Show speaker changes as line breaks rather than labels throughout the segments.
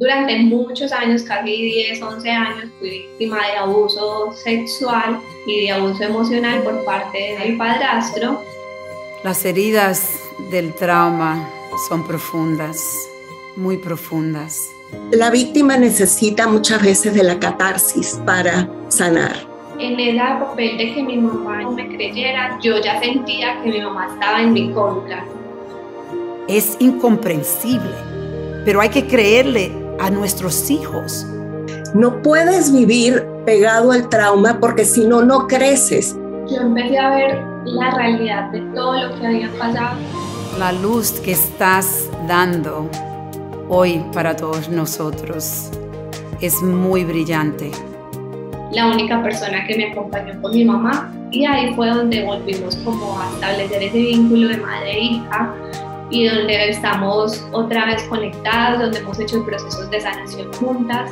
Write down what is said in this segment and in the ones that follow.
Durante muchos años, casi 10, 11 años, fui víctima de abuso sexual y de abuso emocional por parte del padrastro.
Las heridas del trauma son profundas, muy profundas.
La víctima necesita muchas veces de la catarsis para sanar.
En el papel de que mi mamá no me creyera, yo ya sentía que mi mamá estaba en mi contra.
Es incomprensible, pero hay que creerle a nuestros hijos.
No puedes vivir pegado al trauma porque si no, no creces.
Yo empecé a ver la realidad de todo lo que había pasado.
La luz que estás dando hoy para todos nosotros es muy brillante.
La única persona que me acompañó con mi mamá y ahí fue donde volvimos como a establecer ese vínculo de madre e hija y donde estamos otra vez conectadas, donde hemos hecho procesos de sanación juntas.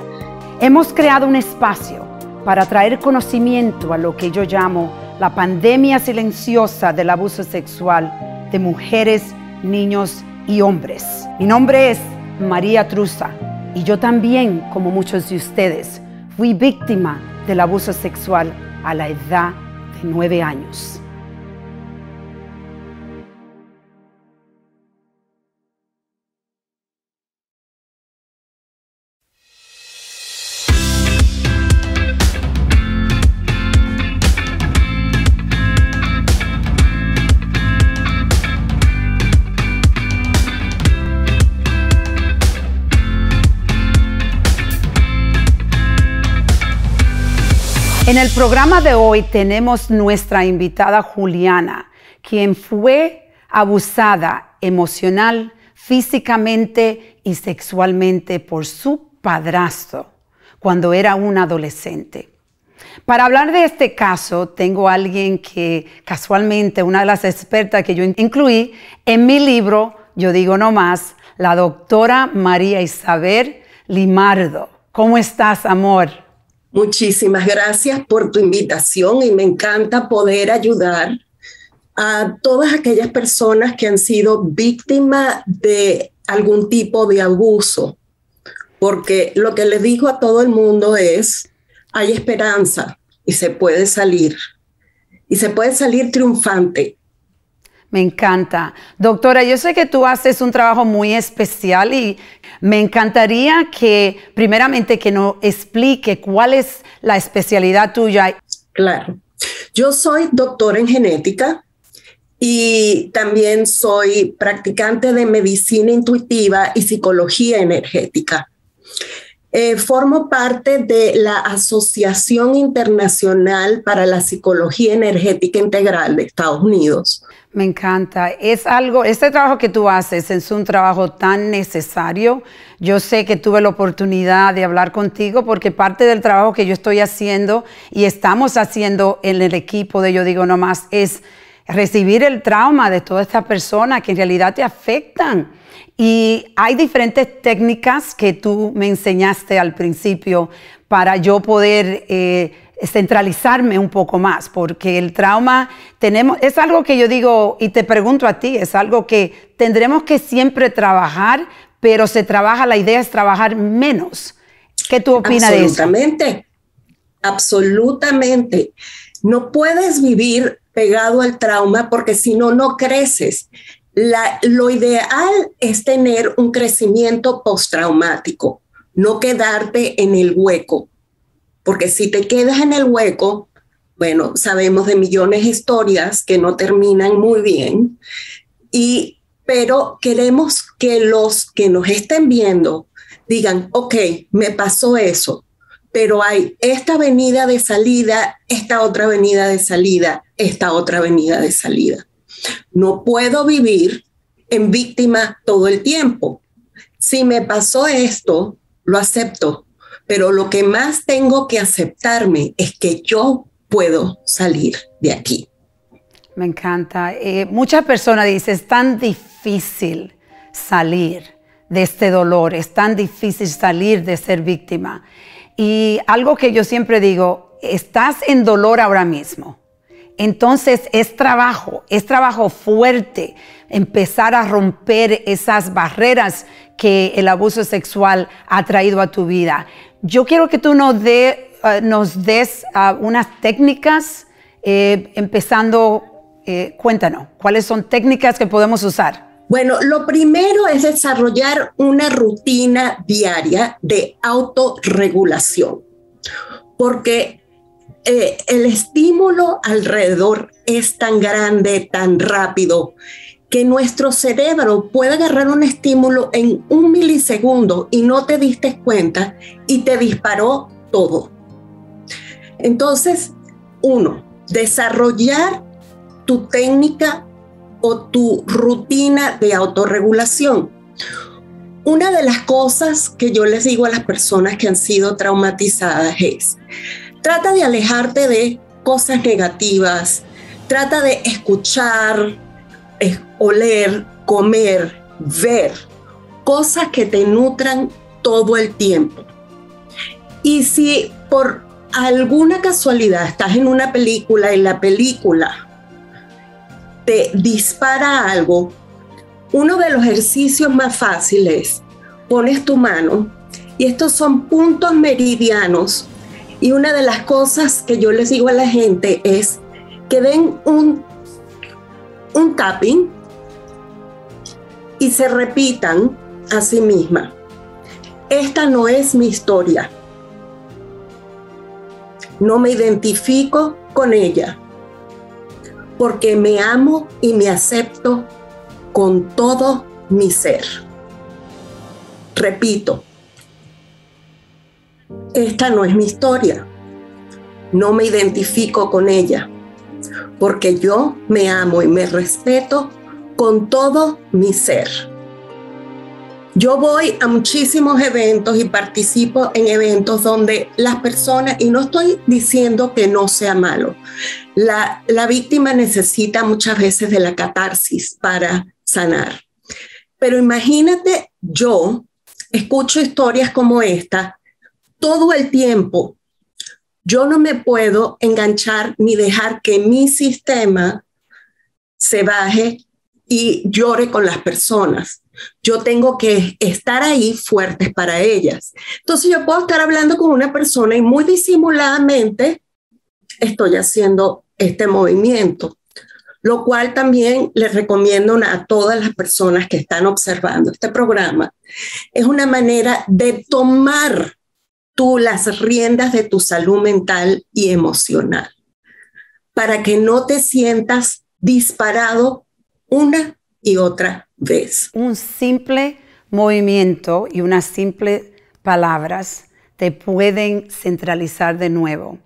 Hemos creado un espacio para traer conocimiento a lo que yo llamo la pandemia silenciosa del abuso sexual de mujeres, niños y hombres. Mi nombre es María Truza y yo también, como muchos de ustedes, fui víctima del abuso sexual a la edad de nueve años. En el programa de hoy tenemos nuestra invitada Juliana, quien fue abusada emocional, físicamente y sexualmente por su padrastro cuando era una adolescente. Para hablar de este caso, tengo a alguien que casualmente, una de las expertas que yo incluí en mi libro, yo digo no más, la doctora María Isabel Limardo. ¿Cómo estás, amor?
Muchísimas gracias por tu invitación y me encanta poder ayudar a todas aquellas personas que han sido víctimas de algún tipo de abuso, porque lo que les digo a todo el mundo es, hay esperanza y se puede salir, y se puede salir triunfante.
Me encanta. Doctora, yo sé que tú haces un trabajo muy especial y me encantaría que primeramente que nos explique cuál es la especialidad tuya.
Claro. Yo soy doctora en genética y también soy practicante de medicina intuitiva y psicología energética. Eh, formo parte de la Asociación Internacional para la Psicología Energética Integral de Estados Unidos.
Me encanta. Es algo, este trabajo que tú haces es un trabajo tan necesario. Yo sé que tuve la oportunidad de hablar contigo porque parte del trabajo que yo estoy haciendo y estamos haciendo en el equipo de Yo Digo No Más es recibir el trauma de todas estas personas que en realidad te afectan. Y hay diferentes técnicas que tú me enseñaste al principio para yo poder eh, centralizarme un poco más, porque el trauma tenemos, es algo que yo digo y te pregunto a ti, es algo que tendremos que siempre trabajar, pero se trabaja, la idea es trabajar menos. ¿Qué tú opinas de eso?
Absolutamente, absolutamente. No puedes vivir pegado al trauma porque si no, no creces. lo ideal es tener un crecimiento postraumático, no quedarte en el hueco, porque si te quedas en el hueco, bueno, sabemos de millones de historias que no terminan muy bien, y, pero queremos que los que nos estén viendo digan, ok, me pasó eso, pero hay esta avenida de salida, esta otra avenida de salida, esta otra avenida de salida. No puedo vivir en víctima todo el tiempo. Si me pasó esto, lo acepto, pero lo que más tengo que aceptarme es que yo puedo salir de aquí.
Me encanta. Eh, muchas personas dicen, es tan difícil salir de este dolor, es tan difícil salir de ser víctima. Y algo que yo siempre digo, estás en dolor ahora mismo. Entonces es trabajo, es trabajo fuerte empezar a romper esas barreras que el abuso sexual ha traído a tu vida. Yo quiero que tú nos, eh, nos des ah, unas técnicas, eh, empezando, eh, cuéntanos, ¿cuáles son técnicas que podemos usar?
Bueno, lo primero es desarrollar una rutina diaria de autorregulación, porque el estímulo alrededor es tan grande, tan rápido, que nuestro cerebro puede agarrar un estímulo en un milisegundo y no te diste cuenta y te disparó todo. Entonces, uno, desarrollar tu técnica o tu rutina de autorregulación. Una de las cosas que yo les digo a las personas que han sido traumatizadas es, trata de alejarte de cosas negativas, trata de escuchar, oler, comer, ver, cosas que te nutran todo el tiempo. Y si por alguna casualidad estás en una película y la película te dispara algo, uno de los ejercicios más fáciles, pones tu mano y estos son puntos meridianos y una de las cosas que yo les digo a la gente es que den un un tapping y se repitan a sí misma. Esta no es mi historia. No me identifico con ella porque me amo y me acepto con todo mi ser. Repito, esta no es mi historia. No me identifico con ella porque yo me amo y me respeto con todo mi ser. Yo voy a muchísimos eventos y participo en eventos donde las personas, y no estoy diciendo que no sea malo, la, la víctima necesita muchas veces de la catarsis para sanar. Pero imagínate, yo escucho historias como esta todo el tiempo yo no me puedo enganchar ni dejar que mi sistema se baje y llore con las personas. Yo tengo que estar ahí fuertes para ellas. Entonces yo puedo estar hablando con una persona y muy disimuladamente estoy haciendo este movimiento, lo cual también les recomiendo a todas las personas que están observando este programa. Es una manera de tomar tú las riendas de tu salud mental y emocional, para que no te sientas disparado una y otra vez.
Un simple movimiento y unas simples palabras te pueden centralizar de nuevo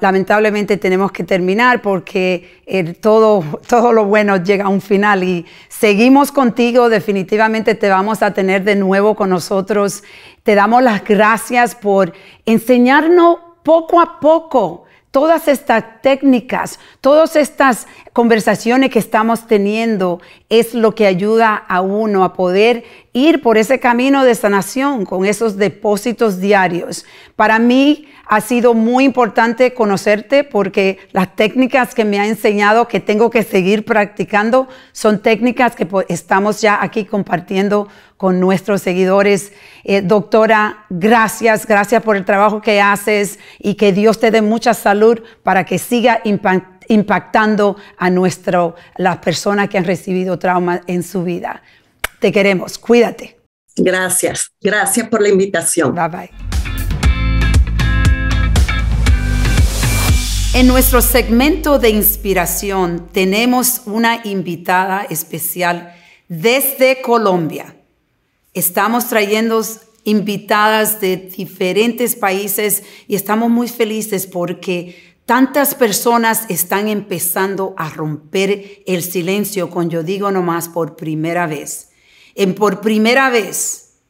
lamentablemente tenemos que terminar porque todo, todo lo bueno llega a un final y seguimos contigo, definitivamente te vamos a tener de nuevo con nosotros. Te damos las gracias por enseñarnos poco a poco todas estas técnicas, todas estas conversaciones que estamos teniendo es lo que ayuda a uno a poder ir por ese camino de sanación con esos depósitos diarios. Para mí, ha sido muy importante conocerte porque las técnicas que me ha enseñado que tengo que seguir practicando son técnicas que estamos ya aquí compartiendo con nuestros seguidores. Eh, doctora, gracias, gracias por el trabajo que haces y que Dios te dé mucha salud para que siga impactando a nuestro, las personas que han recibido trauma en su vida. Te queremos, cuídate.
Gracias, gracias por la invitación.
Bye bye. En nuestro segmento de inspiración tenemos una invitada especial desde Colombia. Estamos trayendo invitadas de diferentes países y estamos muy felices porque tantas personas están empezando a romper el silencio con yo digo nomás por primera vez. En por primera vez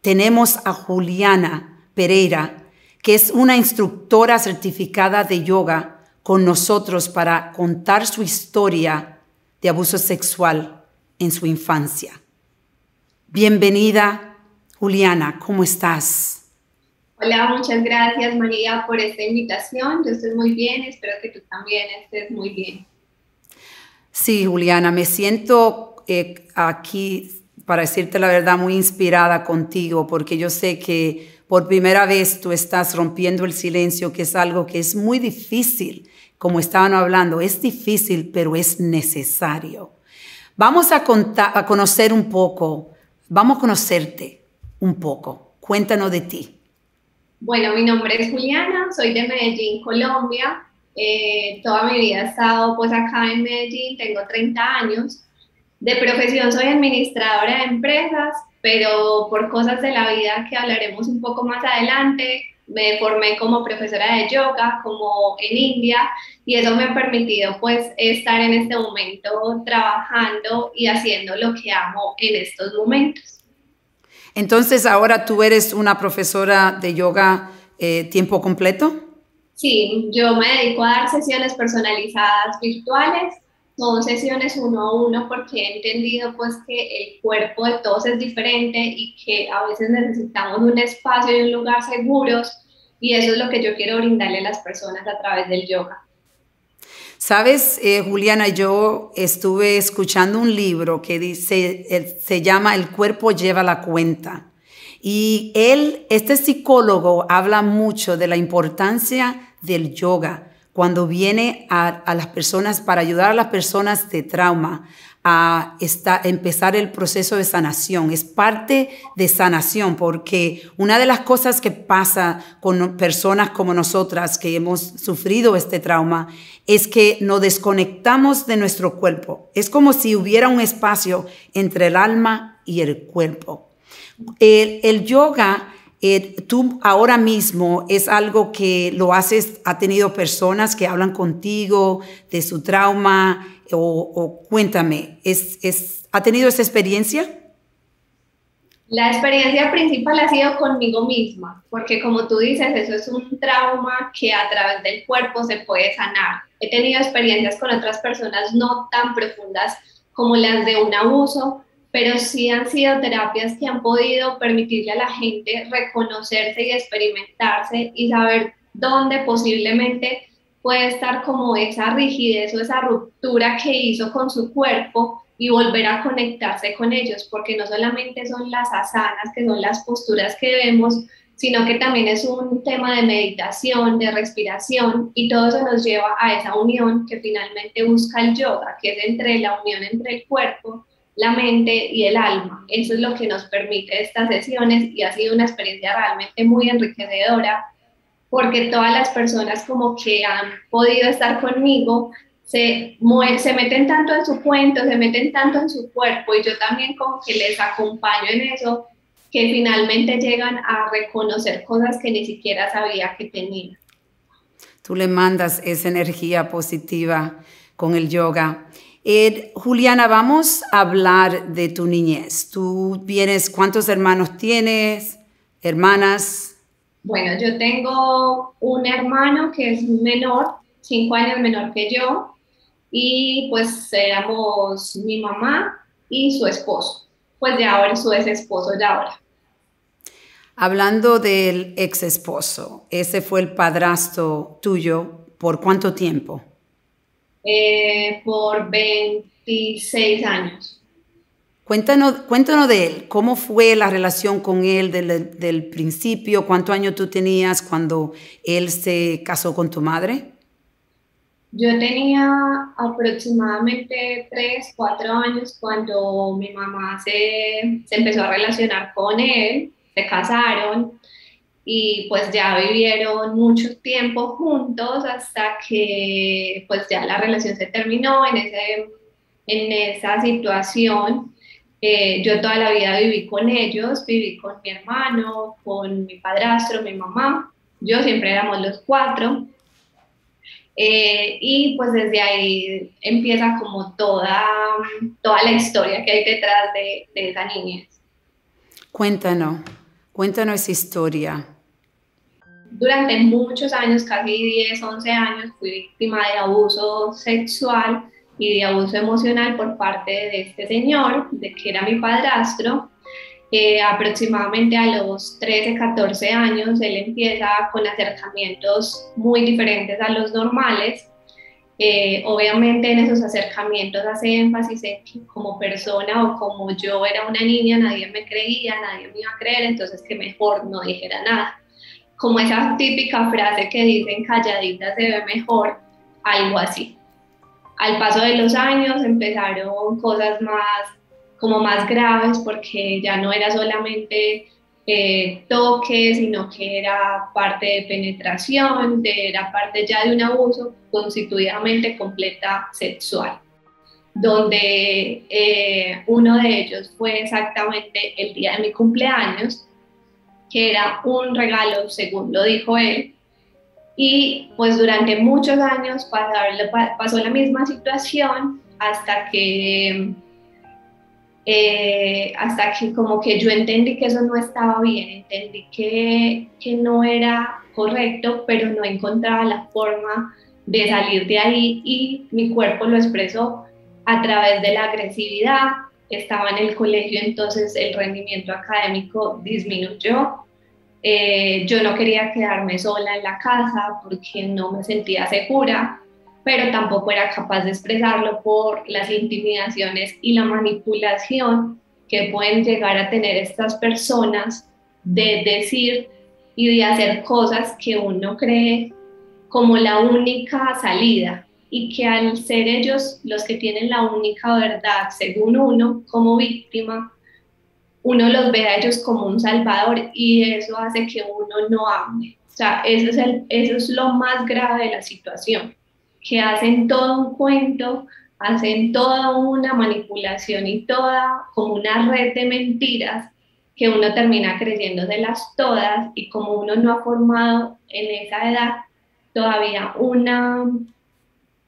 tenemos a Juliana Pereira que es una instructora certificada de yoga con nosotros para contar su historia de abuso sexual en su infancia. Bienvenida, Juliana, ¿cómo estás?
Hola, muchas gracias María por esta invitación. Yo estoy muy bien, espero que tú también estés muy bien.
Sí, Juliana, me siento eh, aquí para decirte la verdad, muy inspirada contigo, porque yo sé que por primera vez tú estás rompiendo el silencio, que es algo que es muy difícil, como estaban hablando, es difícil, pero es necesario. Vamos a, a conocer un poco, vamos a conocerte un poco. Cuéntanos de ti.
Bueno, mi nombre es Juliana, soy de Medellín, Colombia. Eh, toda mi vida he estado pues acá en Medellín, tengo 30 años. De profesión soy administradora de empresas, pero por cosas de la vida que hablaremos un poco más adelante, me formé como profesora de yoga, como en India, y eso me ha permitido pues estar en este momento trabajando y haciendo lo que amo en estos momentos.
Entonces, ahora tú eres una profesora de yoga eh, tiempo completo.
Sí, yo me dedico a dar sesiones personalizadas virtuales son sesiones uno a uno porque he entendido pues que el cuerpo de todos es diferente y que a veces necesitamos un espacio y un lugar seguros y eso es lo que yo quiero brindarle a las personas a través del yoga.
Sabes, eh, Juliana, yo estuve escuchando un libro que dice, se llama El cuerpo lleva la cuenta. Y él, este psicólogo, habla mucho de la importancia del yoga cuando viene a, las personas, para ayudar a las personas de trauma a empezar el proceso de sanación. Es parte de sanación porque una de las cosas que pasa con personas como nosotras que hemos sufrido este trauma es que nos desconectamos de nuestro cuerpo. Es como si hubiera un espacio entre el alma y el cuerpo. El, el yoga eh, tú ahora mismo es algo que lo haces, ha tenido personas que hablan contigo de su trauma o, cuéntame, ¿es, es, ¿ha tenido esa experiencia?
La experiencia principal ha sido conmigo misma, porque como tú dices, eso es un trauma que a través del cuerpo se puede sanar. He tenido experiencias con otras personas no tan profundas como las de un abuso, pero sí han sido terapias que han podido permitirle a la gente reconocerse y experimentarse y saber dónde posiblemente puede estar como esa rigidez o esa ruptura que hizo con su cuerpo y volver a conectarse con ellos, porque no solamente son las asanas, que son las posturas que vemos, sino que también es un tema de meditación, de respiración, y todo eso nos lleva a esa unión que finalmente busca el yoga, que es entre la unión entre el cuerpo la mente y el alma. Eso es lo que nos permite estas sesiones y ha sido una experiencia realmente muy enriquecedora porque todas las personas como que han podido estar conmigo se, se meten tanto en su cuento, se meten tanto en su cuerpo y yo también como que les acompaño en eso que finalmente llegan a reconocer cosas que ni siquiera sabía que tenía.
Tú le mandas esa energía positiva con el yoga. Eh, Juliana, vamos a hablar de tu niñez. Tú vienes, ¿cuántos hermanos tienes? ¿Hermanas?
Bueno, yo tengo un hermano que es menor, cinco años menor que yo, y pues éramos mi mamá y su esposo, pues ya ahora su ex esposo ya ahora.
Hablando del ex esposo, ese fue el padrastro tuyo, ¿por cuánto tiempo?
Eh, por 26 años.
Cuéntanos, cuéntanos de él, ¿cómo fue la relación con él del, del principio? ¿Cuántos años tú tenías cuando él se casó con tu madre?
Yo tenía aproximadamente 3, 4 años cuando mi mamá se, se empezó a relacionar con él, se casaron y pues ya vivieron mucho tiempo juntos hasta que pues ya la relación se terminó en, ese, en esa situación. Eh, yo toda la vida viví con ellos, viví con mi hermano, con mi padrastro, mi mamá, yo siempre éramos los cuatro. Eh, y pues desde ahí empieza como toda, toda la historia que hay detrás de, de esa niñez.
Cuéntanos, cuéntanos esa historia
durante muchos años, casi 10, 11 años, fui víctima de abuso sexual y de abuso emocional por parte de este señor, de que era mi padrastro. Eh, aproximadamente a los 13, 14 años, él empieza con acercamientos muy diferentes a los normales Eh, obviamente en esos acercamientos hace énfasis en que como persona o como yo era una niña, nadie me creía, nadie me iba a creer, entonces que mejor no dijera nada. Como esa típica frase que dicen calladita se ve mejor, algo así. Al paso de los años empezaron cosas más como más graves porque ya no era solamente eh, toque, sino que era parte de penetración, era parte ya de un abuso constituidamente completa sexual, donde eh, uno de ellos fue exactamente el día de mi cumpleaños, que era un regalo, según lo dijo él, y pues durante muchos años pasó la misma situación hasta que eh, hasta que como que yo entendí que eso no estaba bien, entendí que, que no era correcto, pero no encontraba la forma de salir de ahí y mi cuerpo lo expresó a través de la agresividad. Estaba en el colegio, entonces el rendimiento académico disminuyó. Eh, yo no quería quedarme sola en la casa porque no me sentía segura pero tampoco era capaz de expresarlo por las intimidaciones y la manipulación que pueden llegar a tener estas personas de decir y de hacer cosas que uno cree como la única salida y que al ser ellos los que tienen la única verdad, según uno como víctima, uno los ve a ellos como un salvador y eso hace que uno no ame. O sea, eso es, el, eso es lo más grave de la situación que hacen todo un cuento, hacen toda una manipulación y toda como una red de mentiras que uno termina las todas y como uno no ha formado en esa edad todavía una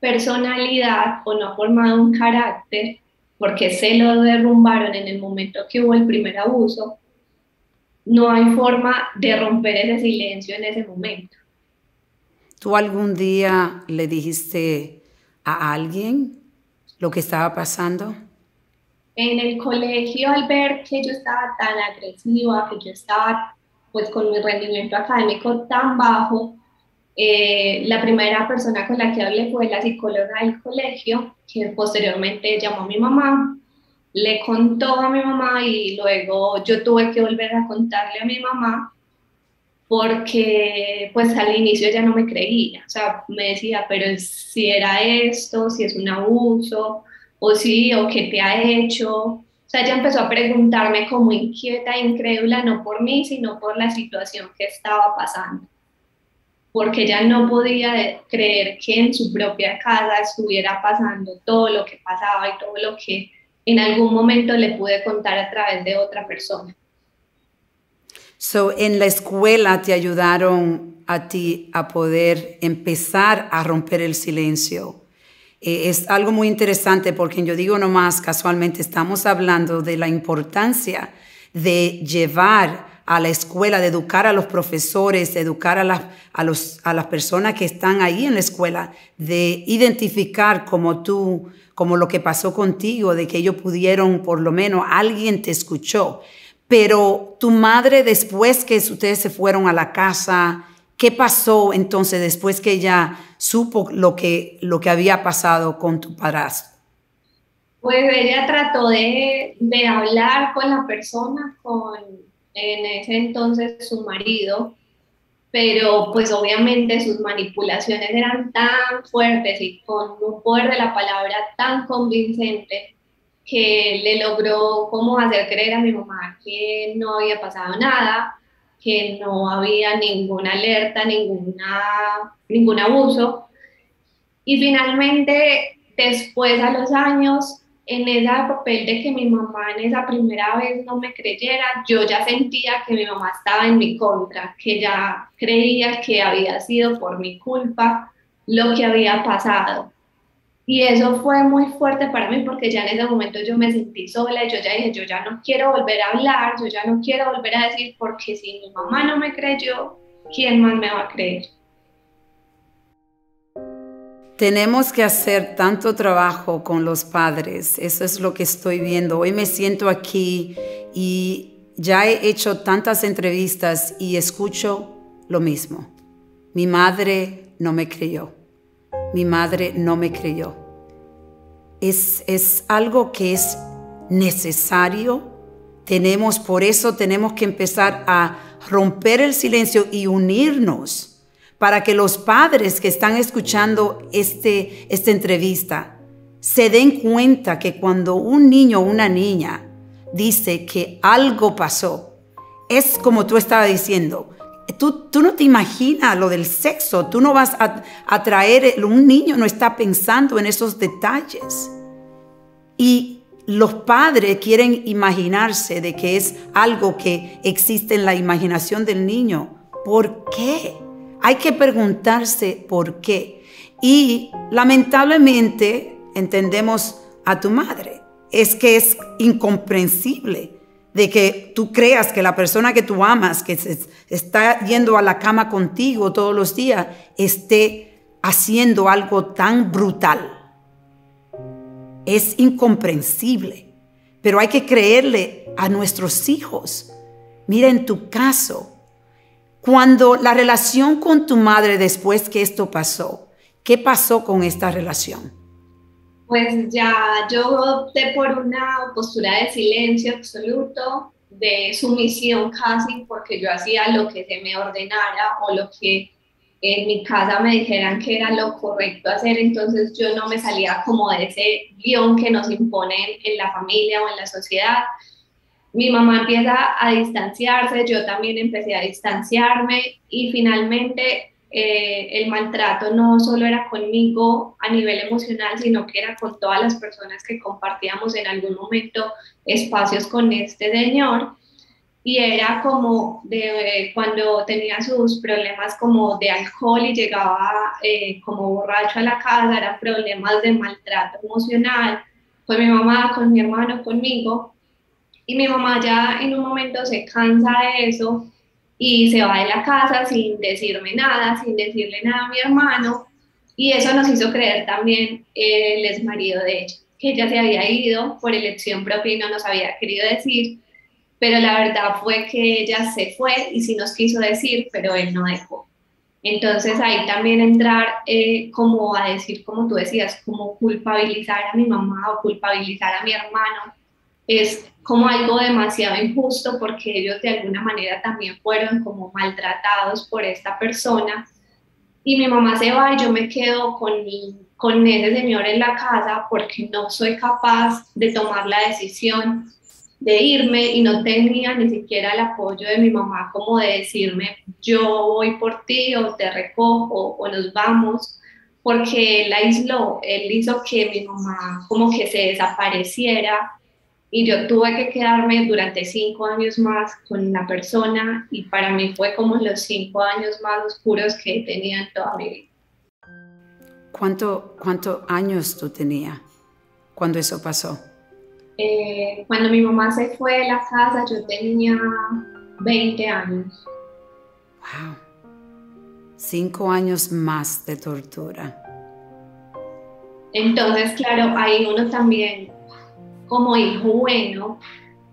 personalidad o no ha formado un carácter porque se lo derrumbaron en el momento que hubo el primer abuso, no hay forma de romper ese silencio en ese momento.
¿Tú algún día le dijiste a alguien lo que estaba pasando?
En el colegio, al ver que yo estaba tan agresiva, que yo estaba pues con mi rendimiento académico tan bajo, eh, la primera persona con la que hablé fue la psicóloga del colegio, que posteriormente llamó a mi mamá, le contó a mi mamá y luego yo tuve que volver a contarle a mi mamá porque pues al inicio ya no me creía, o sea, me decía, pero si era esto, si es un abuso, o sí, o qué te ha hecho, o sea, ella empezó a preguntarme como inquieta e incrédula, no por mí, sino por la situación que estaba pasando, porque ella no podía creer que en su propia casa estuviera pasando todo lo que pasaba y todo lo que en algún momento le pude contar a través de otra persona.
So, en la escuela te ayudaron a ti a poder empezar a romper el silencio. Eh, es algo muy interesante porque yo digo nomás, casualmente estamos hablando de la importancia de llevar a la escuela, de educar a los profesores, de educar a, a, los, a las personas que están ahí en la escuela, de identificar como tú, como lo que pasó contigo, de que ellos pudieron, por lo menos alguien te escuchó. Pero tu madre, después que ustedes se fueron a la casa, ¿qué pasó entonces después que ella supo lo que, lo que había pasado con tu padrastro?
Pues ella trató de, de hablar con la persona, con en ese entonces su marido, pero pues obviamente sus manipulaciones eran tan fuertes y con un poder de la palabra tan convincente que le logró como hacer creer a mi mamá que no había pasado nada, que no había ninguna alerta, ninguna, ningún abuso. Y finalmente, después a los años, en ese papel de que mi mamá en esa primera vez no me creyera, yo ya sentía que mi mamá estaba en mi contra, que ya creía que había sido por mi culpa lo que había pasado. Y eso fue muy fuerte para mí porque ya en ese momento yo me sentí sola y yo ya dije, yo ya no quiero volver a hablar, yo ya no quiero volver a decir porque si mi mamá no me creyó, ¿quién más me va a creer?
Tenemos que hacer tanto trabajo con los padres, eso es lo que estoy viendo. Hoy me siento aquí y ya he hecho tantas entrevistas y escucho lo mismo. Mi madre no me creyó. mi madre no me creyó. Es, es algo que es necesario. Tenemos, por eso tenemos que empezar a romper el silencio y unirnos para que los padres que están escuchando este, esta entrevista se den cuenta que cuando un niño o una niña dice que algo pasó, es como tú estabas diciendo, Tú, tú, no te imaginas lo del sexo, tú no vas a, a, traer, un niño no está pensando en esos detalles. Y los padres quieren imaginarse de que es algo que existe en la imaginación del niño. ¿Por qué? Hay que preguntarse por qué. Y lamentablemente entendemos a tu madre. Es que es incomprensible de que tú creas que la persona que tú amas, que se está yendo a la cama contigo todos los días, esté haciendo algo tan brutal. Es incomprensible, pero hay que creerle a nuestros hijos. Mira en tu caso, cuando la relación con tu madre después que esto pasó, ¿qué pasó con esta relación?
Pues ya yo opté por una postura de silencio absoluto, de sumisión casi, porque yo hacía lo que se me ordenara o lo que en mi casa me dijeran que era lo correcto hacer, entonces yo no me salía como de ese guion que nos imponen en la familia o en la sociedad. Mi mamá empieza a distanciarse, yo también empecé a distanciarme y finalmente eh, el maltrato no solo era conmigo a nivel emocional, sino que era con todas las personas que compartíamos en algún momento espacios con este señor. Y era como de cuando tenía sus problemas como de alcohol y llegaba eh, como borracho a la casa, eran problemas de maltrato emocional con mi mamá, con mi hermano, conmigo. Y mi mamá ya en un momento se cansa de eso y se va de la casa sin decirme nada, sin decirle nada a mi hermano. Y eso nos hizo creer también el ex marido de ella, que ella se había ido por elección propia y no nos había querido decir. Pero la verdad fue que ella se fue y sí nos quiso decir, pero él no dejó. Entonces ahí también entrar eh, como a decir, como tú decías, como culpabilizar a mi mamá o culpabilizar a mi hermano es como algo demasiado injusto porque ellos de alguna manera también fueron como maltratados por esta persona. Y mi mamá se va y yo me quedo con, con ese señor en la casa porque no soy capaz de tomar la decisión de irme y no tenía ni siquiera el apoyo de mi mamá como de decirme yo voy por ti o te recojo o nos vamos porque él aisló, él hizo que mi mamá como que se desapareciera y yo tuve que quedarme durante cinco años más con la persona y para mí fue como los cinco años más oscuros que tenía en toda mi vida.
¿Cuánto, ¿Cuántos años tú tenías cuando eso pasó?
Eh, cuando mi mamá se fue de la casa yo tenía 20 años.
Wow. Cinco años más de tortura.
Entonces, claro, ahí uno también como hijo bueno,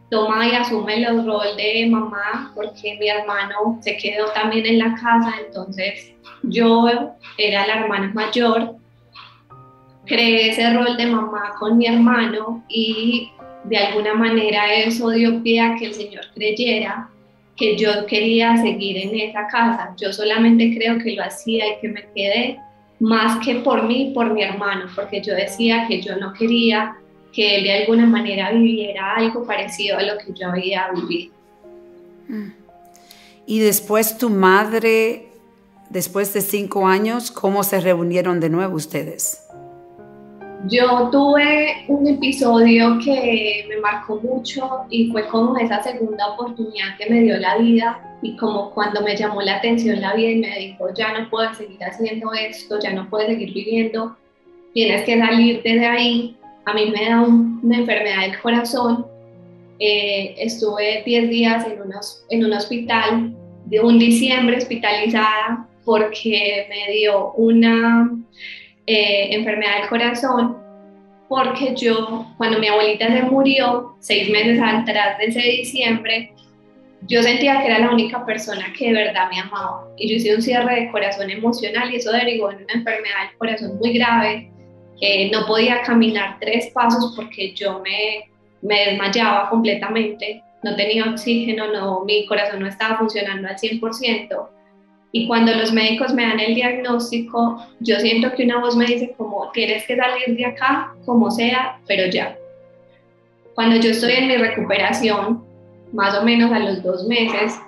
toma y asume el rol de mamá porque mi hermano se quedó también en la casa, entonces yo era la hermana mayor, creé ese rol de mamá con mi hermano y de alguna manera eso dio pie a que el Señor creyera que yo quería seguir en esa casa. Yo solamente creo que lo hacía y que me quedé más que por mí, por mi hermano, porque yo decía que yo no quería que él de alguna manera viviera algo parecido a lo que yo había vivido.
Mm. Y después tu madre, después de cinco años, ¿cómo se reunieron de nuevo ustedes?
Yo tuve un episodio que me marcó mucho y fue como esa segunda oportunidad que me dio la vida y como cuando me llamó la atención la vida y me dijo, ya no puedes seguir haciendo esto, ya no puedes seguir viviendo, tienes que salirte de ahí a mí me da una enfermedad del corazón. Eh, estuve 10 días en, en un hospital, de un diciembre hospitalizada porque me dio una eh, enfermedad del corazón porque yo, cuando mi abuelita se murió, seis meses atrás de ese diciembre, yo sentía que era la única persona que de verdad me amaba. Y yo hice un cierre de corazón emocional y eso derivó en una enfermedad del corazón muy grave, que no podía caminar tres pasos porque yo me, me desmayaba completamente, no tenía oxígeno, no, mi corazón no estaba funcionando al 100%. Y cuando los médicos me dan el diagnóstico, yo siento que una voz me dice como, tienes que salir de acá, como sea, pero ya. Cuando yo estoy en mi recuperación, más o menos a los dos meses,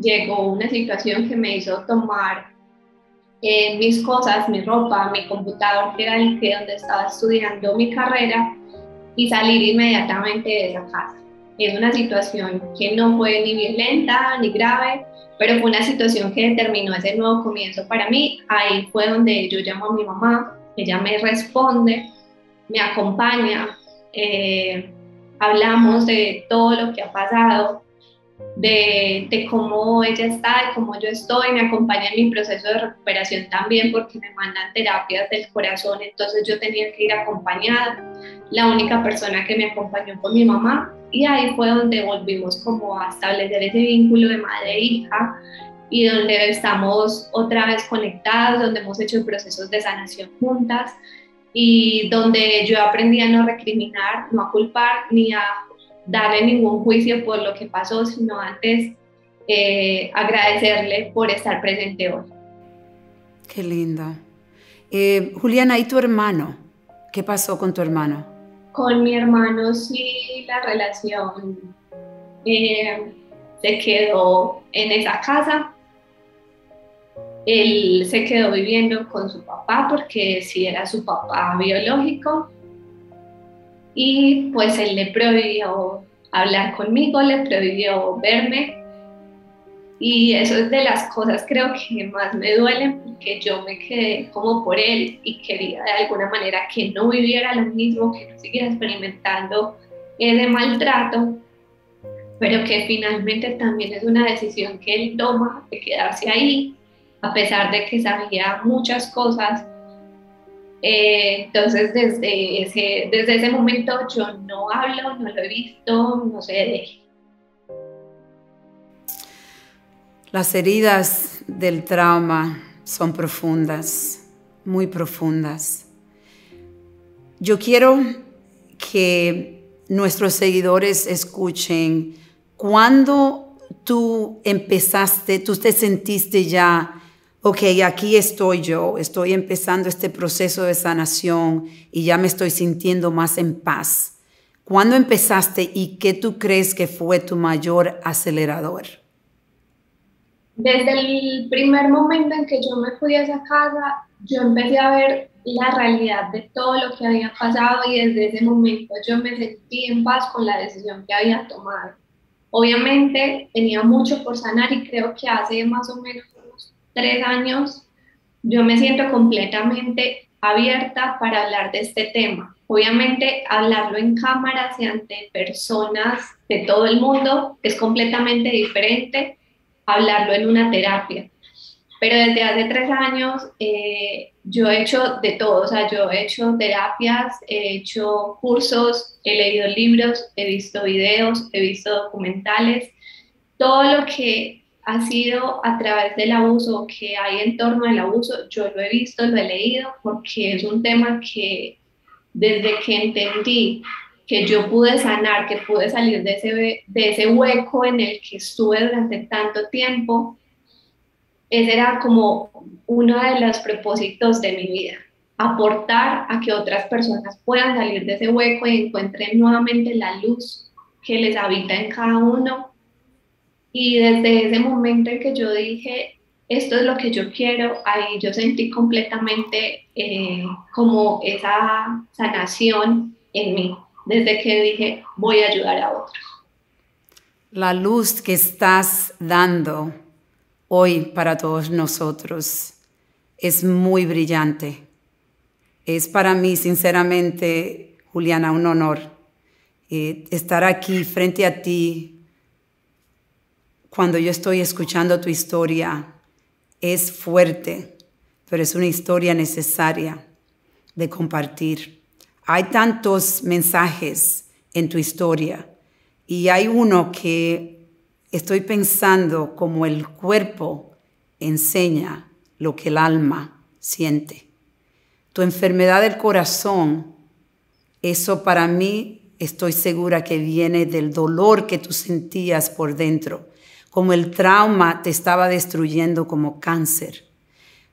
llegó una situación que me hizo tomar eh, mis cosas, mi ropa, mi computador, que era el que donde estaba estudiando mi carrera, y salir inmediatamente de esa casa. Es una situación que no fue ni violenta ni grave, pero fue una situación que determinó ese nuevo comienzo para mí. Ahí fue donde yo llamo a mi mamá, ella me responde, me acompaña. Eh, hablamos de todo lo que ha pasado, de, cómo ella está, de cómo yo estoy, me acompaña en mi proceso de recuperación también porque me mandan terapias del corazón, entonces yo tenía que ir acompañada. La única persona que me acompañó fue mi mamá y ahí fue donde volvimos como a establecer ese vínculo de madre e hija y donde estamos otra vez conectadas, donde hemos hecho procesos de sanación juntas y donde yo aprendí a no recriminar, no a culpar ni a darle ningún juicio por lo que pasó, sino antes eh, agradecerle por estar presente hoy.
Qué lindo. Eh, Juliana, ¿y tu hermano? ¿Qué pasó con tu hermano?
Con mi hermano sí la relación eh, se quedó en esa casa él se quedó viviendo con su papá porque sí era su papá biológico y pues él le prohibió hablar conmigo, le prohibió verme y eso es de las cosas creo que más me duelen porque yo me quedé como por él y quería de alguna manera que no viviera lo mismo, que no siguiera experimentando ese maltrato, pero que finalmente también es una decisión que él toma de quedarse ahí a pesar de que sabía muchas cosas. Eh, entonces, desde ese, desde ese momento yo no hablo, no lo he visto, no sé de él.
Las heridas del trauma son profundas, muy profundas. Yo quiero que nuestros seguidores escuchen cuando tú empezaste, tú te sentiste ya ok, aquí estoy yo, estoy empezando este proceso de sanación y ya me estoy sintiendo más en paz. ¿Cuándo empezaste y qué tú crees que fue tu mayor acelerador?
Desde el primer momento en que yo me fui a esa casa, yo empecé a ver la realidad de todo lo que había pasado y desde ese momento yo me sentí en paz con la decisión que había tomado. Obviamente tenía mucho por sanar y creo que hace más o menos tres años, yo me siento completamente abierta para hablar de este tema. Obviamente, hablarlo en cámaras y ante personas de todo el mundo es completamente diferente hablarlo en una terapia. Pero desde hace tres años eh, yo he hecho de todo, o sea, yo he hecho terapias, he hecho cursos, he leído libros, he visto videos, he visto documentales, todo lo que ha sido a través del abuso que hay en torno al abuso. Yo lo he visto, lo he leído, porque es un tema que desde que entendí que yo pude sanar, que pude salir de ese, de ese hueco en el que estuve durante tanto tiempo, ese era como uno de los propósitos de mi vida, aportar a que otras personas puedan salir de ese hueco y encuentren nuevamente la luz que les habita en cada uno y desde ese momento en que yo dije, esto es lo que yo quiero, ahí yo sentí completamente eh, como esa sanación en mí, desde que dije, voy a ayudar a otros.
La luz que estás dando hoy para todos nosotros es muy brillante. Es para mí, sinceramente, Juliana, un honor eh, estar aquí frente a ti cuando yo estoy escuchando tu historia es fuerte, pero es una historia necesaria de compartir. Hay tantos mensajes en tu historia y hay uno que estoy pensando como el cuerpo enseña lo que el alma siente. Tu enfermedad del corazón, eso para mí estoy segura que viene del dolor que tú sentías por dentro, como el trauma te estaba destruyendo como cáncer.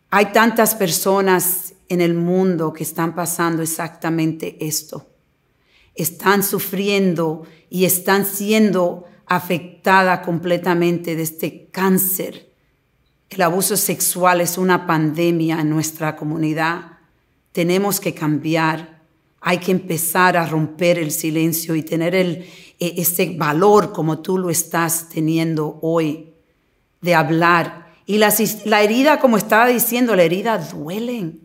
Hay tantas personas en el mundo que están pasando exactamente esto. Están sufriendo y están siendo afectadas completamente de este cáncer. El abuso sexual es una pandemia en nuestra comunidad. Tenemos que cambiar. Hay que empezar a romper el silencio y tener el, ese valor como tú lo estás teniendo hoy de hablar y la, la herida, como estaba diciendo, la herida duelen.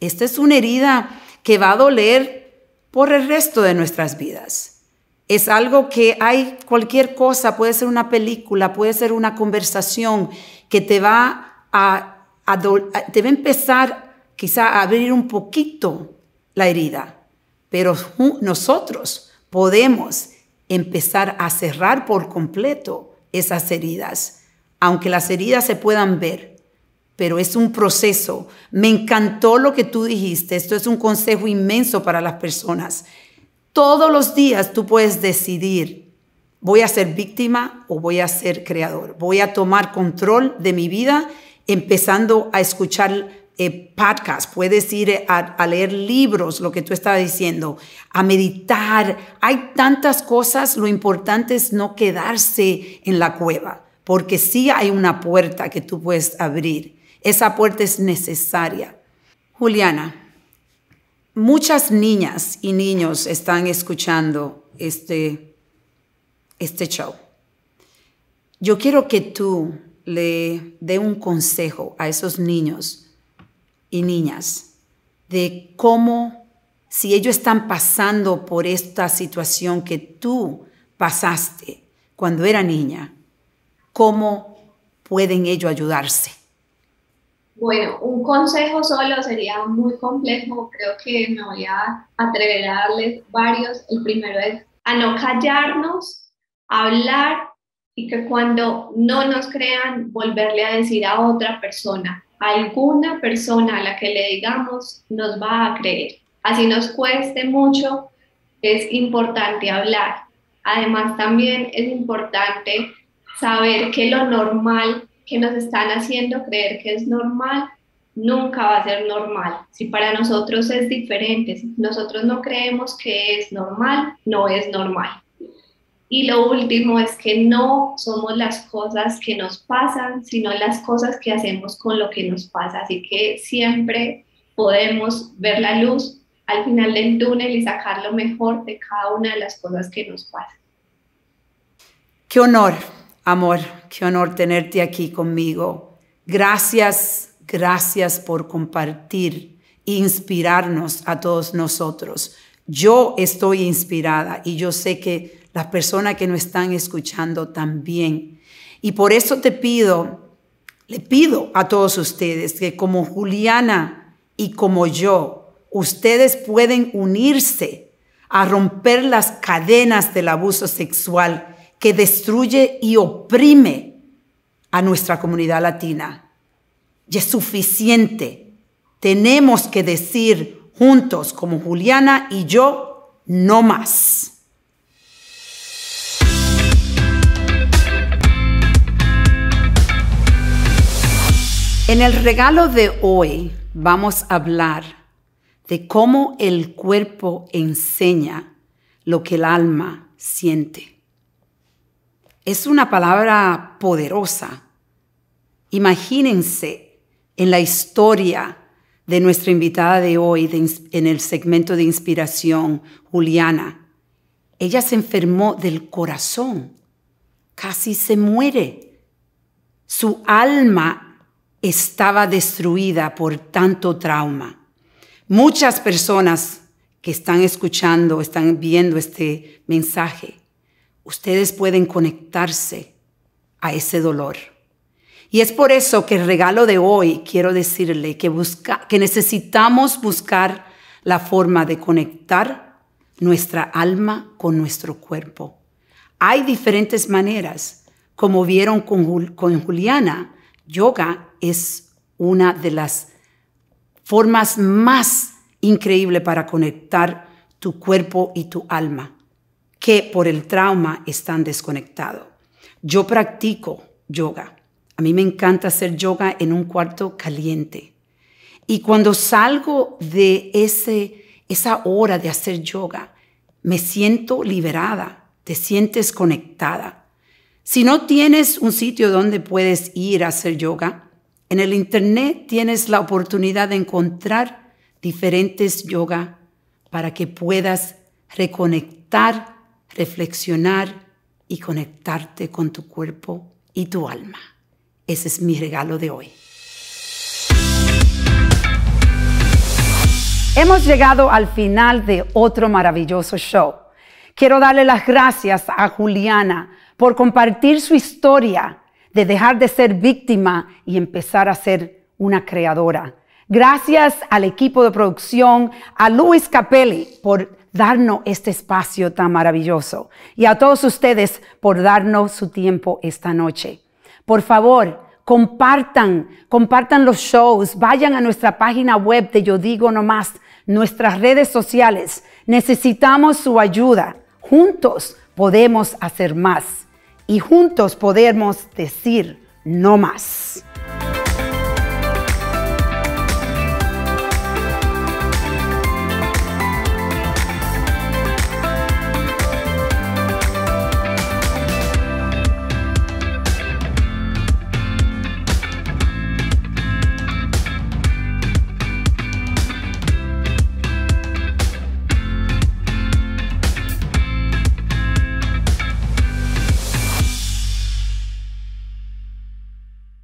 Esta es una herida que va a doler por el resto de nuestras vidas. Es algo que hay cualquier cosa, puede ser una película, puede ser una conversación que te va a, a, te va a empezar quizá a abrir un poquito la herida. Pero nosotros podemos empezar a cerrar por completo esas heridas aunque las heridas se puedan ver, pero es un proceso. Me encantó lo que tú dijiste, esto es un consejo inmenso para las personas. Todos los días tú puedes decidir, voy a ser víctima o voy a ser creador, voy a tomar control de mi vida empezando a escuchar eh, puedes ir a, a, leer libros, lo que tú estabas diciendo, a meditar. Hay tantas cosas, lo importante es no quedarse en la cueva porque sí hay una puerta que tú puedes abrir. Esa puerta es necesaria. Juliana, muchas niñas y niños están escuchando este, este show. Yo quiero que tú le dé un consejo a esos niños y niñas de cómo, si ellos están pasando por esta situación que tú pasaste cuando era niña, ¿Cómo pueden ellos ayudarse?
Bueno, un consejo solo sería muy complejo. Creo que me voy a atrever a darles varios. El primero es a no callarnos, hablar y que cuando no nos crean, volverle a decir a otra persona, alguna persona a la que le digamos, nos va a creer. Así nos cueste mucho, es importante hablar. Además, también es importante saber que lo normal que nos están haciendo creer que es normal nunca va a ser normal. Si para nosotros es diferente, si nosotros no creemos que es normal, no es normal. Y lo último es que no somos las cosas que nos pasan, sino las cosas que hacemos con lo que nos pasa. Así que siempre podemos ver la luz al final del túnel y sacar lo mejor de cada una de las cosas que nos pasan.
Qué honor Amor, qué honor tenerte aquí conmigo. Gracias, gracias por compartir e inspirarnos a todos nosotros. Yo estoy inspirada y yo sé que las personas que nos están escuchando también. Y por eso te pido, le pido a todos ustedes que como Juliana y como yo, ustedes pueden unirse a romper las cadenas del abuso sexual que destruye y oprime a nuestra comunidad latina. Y es suficiente. Tenemos que decir juntos, como Juliana y yo, no más. En el regalo de hoy vamos a hablar de cómo el cuerpo enseña lo que el alma siente es una palabra poderosa. Imagínense en la historia de nuestra invitada de hoy en el segmento de inspiración, Juliana. Ella se enfermó del corazón, casi se muere. Su alma estaba destruida por tanto trauma. Muchas personas que están escuchando, están viendo este mensaje, ustedes pueden conectarse a ese dolor. Y es por eso que el regalo de hoy quiero decirle que, busca, que necesitamos buscar la forma de conectar nuestra alma con nuestro cuerpo. Hay diferentes maneras. Como vieron con, con Juliana, yoga es una de las formas más increíbles para conectar tu cuerpo y tu alma, que por el trauma están desconectados. Yo practico yoga. A mí me encanta hacer yoga en un cuarto caliente. Y cuando salgo de ese, esa hora de hacer yoga, me siento liberada, te sientes conectada. Si no tienes un sitio donde puedes ir a hacer yoga, en el Internet tienes la oportunidad de encontrar diferentes yoga para que puedas reconectar, reflexionar y conectarte con tu cuerpo y tu alma. Ese es mi regalo de hoy.
Hemos llegado al final de otro maravilloso show. Quiero darle las gracias a Juliana por compartir su historia de dejar de ser víctima y empezar a ser una creadora. Gracias al equipo de producción, a Luis Capelli por darnos este espacio tan maravilloso y a todos ustedes por darnos su tiempo esta noche. Por favor, compartan, compartan los shows, vayan a nuestra página web de Yo Digo No Más, nuestras redes sociales. Necesitamos su ayuda. Juntos podemos hacer más y juntos podemos decir no más.